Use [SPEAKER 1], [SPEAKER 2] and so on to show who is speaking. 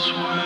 [SPEAKER 1] swear